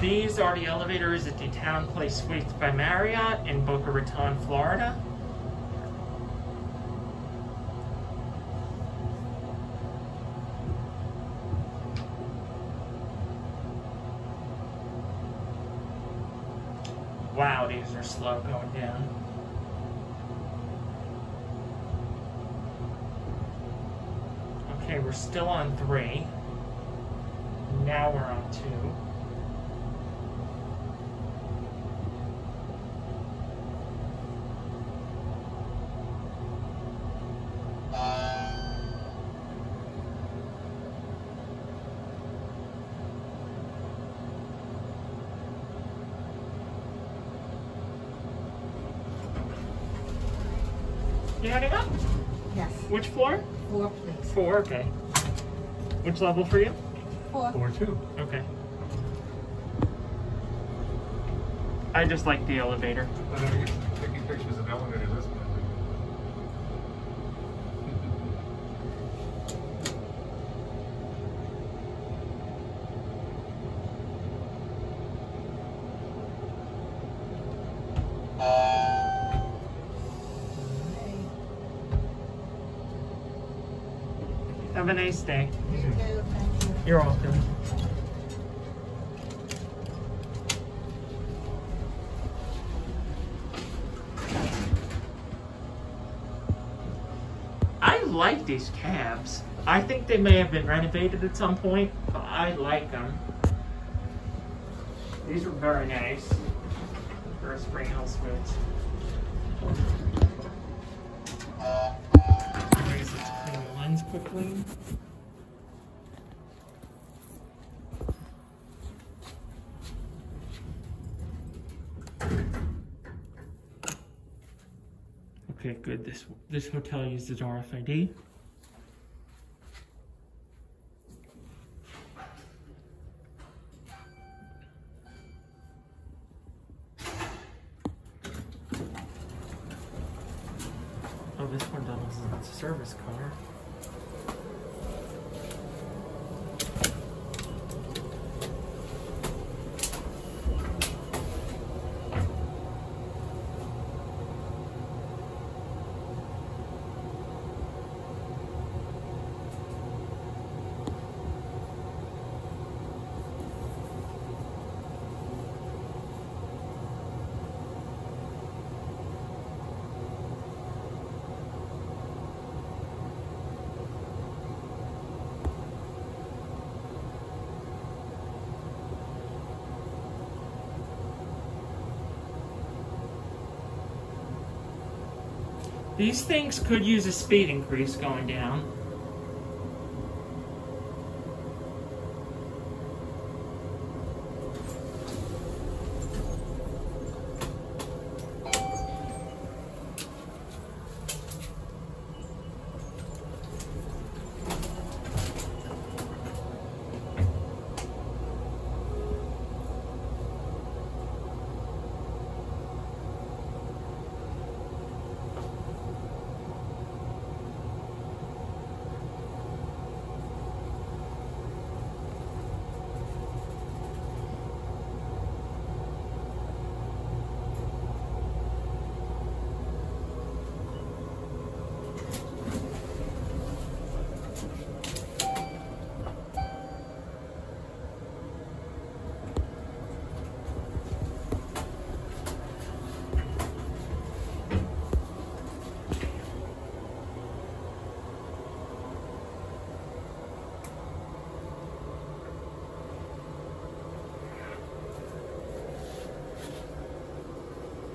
These are the elevators at the Town Place Suites by Marriott in Boca Raton, Florida. Wow, these are slow going down. Okay, we're still on three. Now we're on two. You heading up? Yes, Which floor? Four, please. Four, okay. Which level for you? Four. Four two. Okay. I just like the elevator. I know you're taking pictures of elevators, this one. Have a nice day. You too, thank you. You're welcome. I like these cabs. I think they may have been renovated at some point, but I like them. These are very nice for a SpringHill Suites. Lens quickly. Okay, good. This this hotel uses RFID. Oh, this one doesn't it's a service car. These things could use a speed increase going down.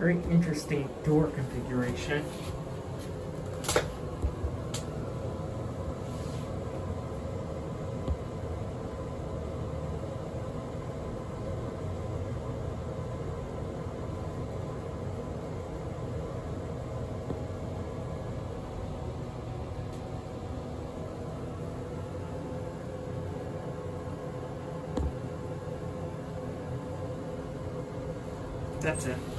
Very interesting door configuration. That's it.